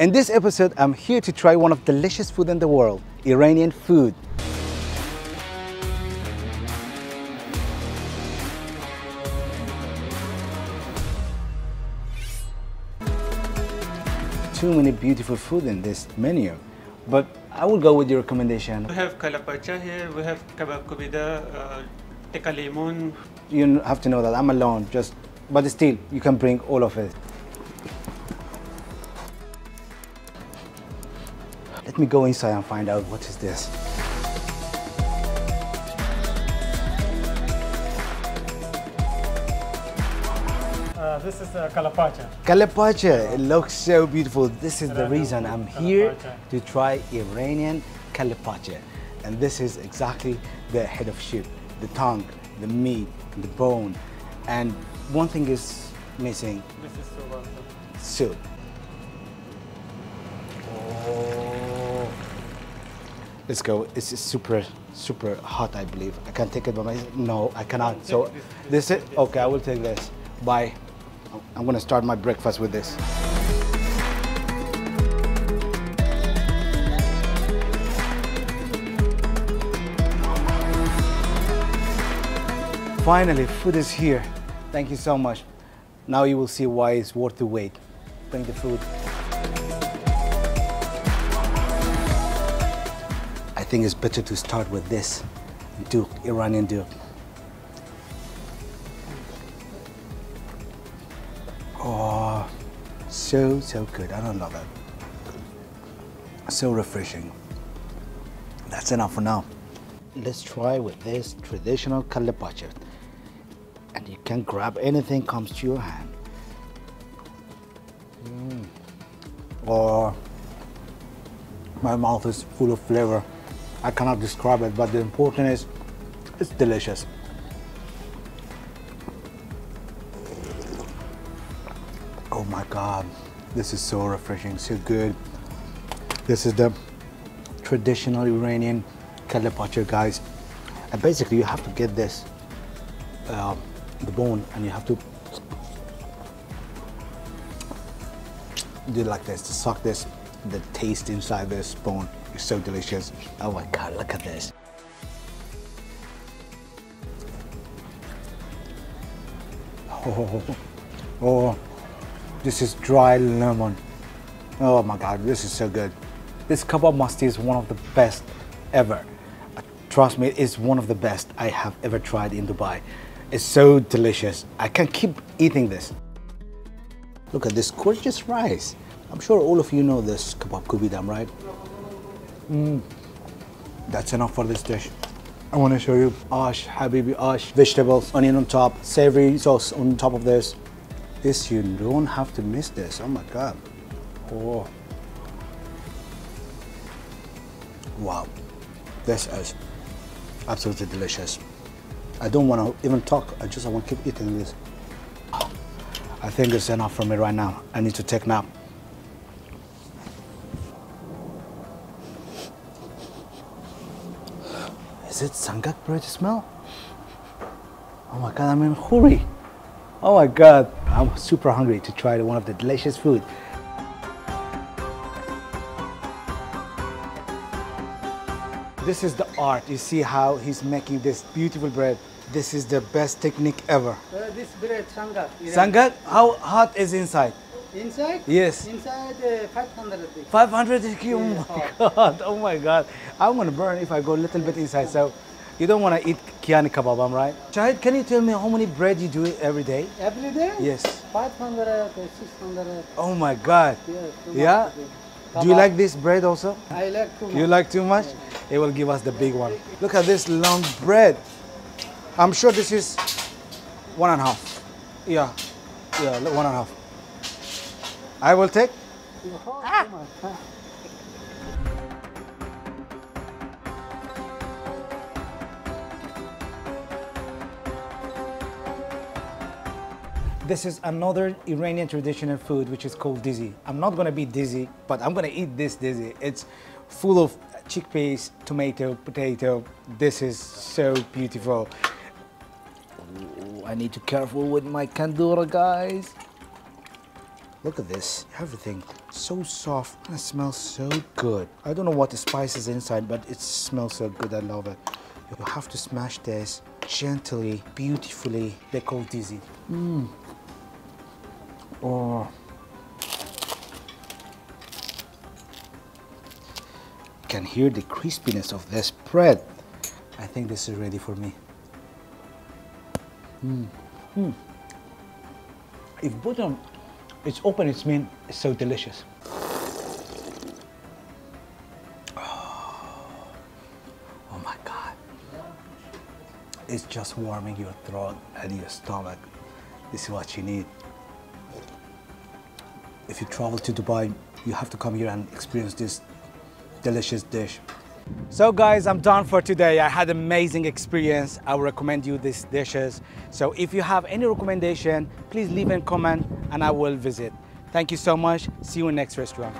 In this episode, I'm here to try one of the delicious food in the world, Iranian food. Too many beautiful food in this menu, but I will go with your recommendation. We have kalapacha here, we have kebab kubida, uh, tikka lemon. You have to know that I'm alone, just, but still, you can bring all of it. Me go inside and find out what is this. Uh, this is uh, kalapacha. Kalapacha, it looks so beautiful. This is the reason I'm here to try Iranian kalapacha. And this is exactly the head of sheep, the tongue, the meat, the bone. And one thing is missing, This is soba. soup. Let's go. It's super, super hot, I believe. I can take it by myself. No, I cannot. So this, is okay. I will take this. Bye. I'm gonna start my breakfast with this. Finally, food is here. Thank you so much. Now you will see why it's worth the wait. Bring the food. Think it's better to start with this Doogh, Iranian Doogh. Oh, so, so good. I don't love it. So refreshing. That's enough for now. Let's try with this traditional kalapacha. And you can grab anything comes to your hand. Mm. Oh, my mouth is full of flavor. I cannot describe it, but the important is it's delicious. Oh my God, this is so refreshing, so good. This is the traditional Iranian kalapacha, guys. And basically, you have to get this, uh, the bone, and you have to do it like this to suck this. The taste inside this bone so delicious. Oh my God, look at this. Oh, oh, this is dry lemon. Oh my God, this is so good. This kebab masti is one of the best ever. Uh, Trust me, it's one of the best I have ever tried in Dubai. It's so delicious. I can keep eating this. Look at this gorgeous rice. I'm sure all of you know this kebab kubidam, right? Mm. That's enough for this dish. I want to show you ash, habibi ash, vegetables, onion on top, savory sauce on top of this. This, you don't have to miss this. Oh my God. Oh. Wow. This is absolutely delicious. I don't want to even talk. I just want to keep eating this. I think it's enough for me right now. I need to take nap. Is it sangak bread smell? Oh my god, I'm in a hurry. Oh my god, I'm super hungry to try one of the delicious food. This is the art. You see how he's making this beautiful bread. This is the best technique ever. Uh, this bread, sangat. Sangak, how hot is inside? Inside? Yes. Inside uh, 500 degree. 500 degree. Oh my god. Oh my god. I'm gonna burn if I go a little bit inside. So you don't wanna eat kiani kebab, am I right? Shahid, can you tell me how many bread you do every day? Every day? Yes. 500, uh, 600. Oh my god. Yes, Yeah? do. You like this bread also? I like too much. You like too much? It will give us the big one. Look at this long bread. I'm sure this is one and a half. Yeah. Yeah, one and a half. I will take. Ah. This is another Iranian traditional food which is called dizzy. I'm not gonna be dizzy, but I'm gonna eat this dizzy. It's full of chickpeas, tomato, potato. This is so beautiful. Ooh, I need to careful with my kandura, guys. Look at this. Everything so soft and it smells so good. I don't know what the spice is inside, but it smells so good. I love it. You have to smash this gently, beautifully. They call dizzy. Mmm. Oh. can hear the crispiness of this bread. I think this is ready for me. Mm. Mm. If bottom it's open, it's mean it's so delicious. Oh, oh my God. It's just warming your throat and your stomach. This is what you need. If you travel to Dubai, you have to come here and experience this delicious dish. So guys, I'm done for today. I had amazing experience. I recommend you these dishes. So if you have any recommendation, please leave a comment and I will visit. Thank you so much. See you in next restaurant.